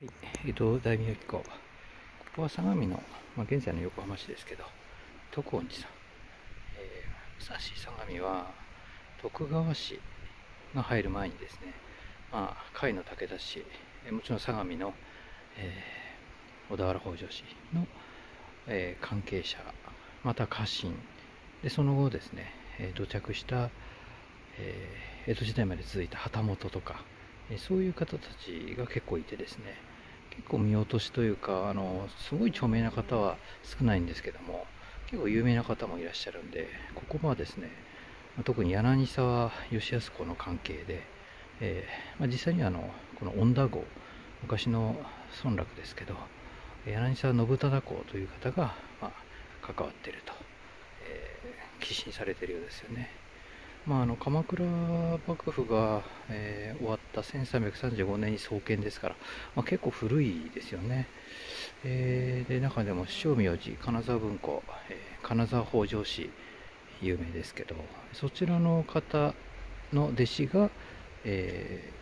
はい、江戸大名機構。ここは相模の、まあ、現在の横浜市ですけど、徳恩寺さん。えー、武蔵相模は徳川氏が入る前にですね、まあ、甲斐の武田氏、えー、もちろん相模の、えー、小田原北条氏の、えー、関係者、また家臣、でその後ですね、えー、土着した、えー、江戸時代まで続いた旗本とか、そういう方たちが結構いてですね結構見落としというかあのすごい著名な方は少ないんですけども結構有名な方もいらっしゃるんでここはですね特に柳沢義康公の関係で、えー、まあ、実際にあのこの恩田号昔の村落ですけど柳沢信忠公という方が、まあ、関わっていると、えー、寄進されているようですよね。まあ、あの鎌倉幕府が、えー、終わった1335年に創建ですから、まあ、結構古いですよね。えー、で中でも正明寺金沢文庫、えー、金沢北条氏有名ですけどそちらの方の弟子が、え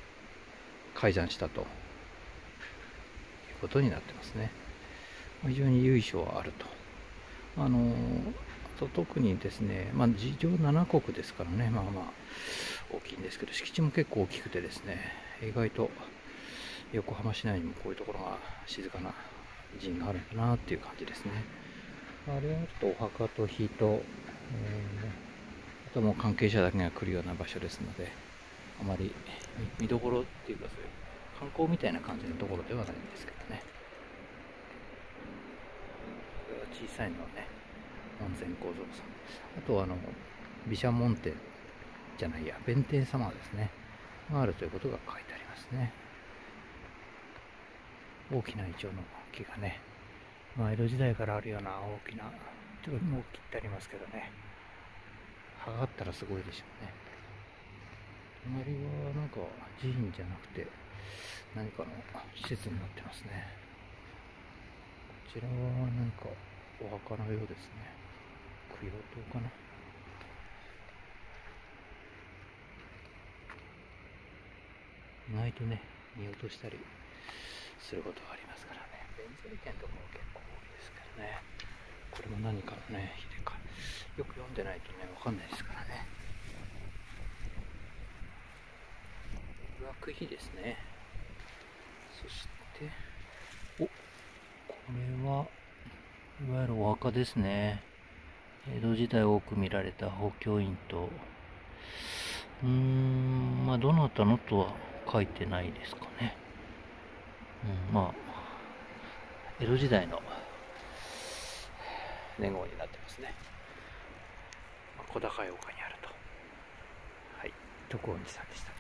ー、開山したということになってますね。非常に由緒はあると。あのと特にですね、まあ、事情7国ですからね、まあまあ大きいんですけど、敷地も結構大きくてですね、意外と横浜市内にもこういうところが静かな寺院があるんだなっていう感じですね。あれはちょっとお墓と火と、えー、あともう関係者だけが来るような場所ですので、あまり見どころっていうかそういう観光みたいな感じのところではないんですけどね。小さいのはね、門前構造さん。あとはあの、毘沙門天じゃないや、弁天様ですね。があるということが書いてありますね。大きなイチョウの木がね、まあ、江戸時代からあるような大きな、ちょっともう切ってありますけどね、葉があったらすごいでしょうね。隣はなんか寺院じゃなくて何かの施設になってますね。こちらは何かお墓のようですね。供養塔かな。意外とね見落としたりすることがありますからね。ベンゼル店とかも結構多いですけどね。これも何かのね秀かよく読んでないとねわかんないですからね。枠碑ですね。そしておこれはいわゆるお墓ですね。江戸時代多く見られた法教院と、うーん、まあ、どなたのとは書いてないですかね。うん、まあ、江戸時代の年号になってますね。小高い丘にあると。はい、徳恩寺さんでした。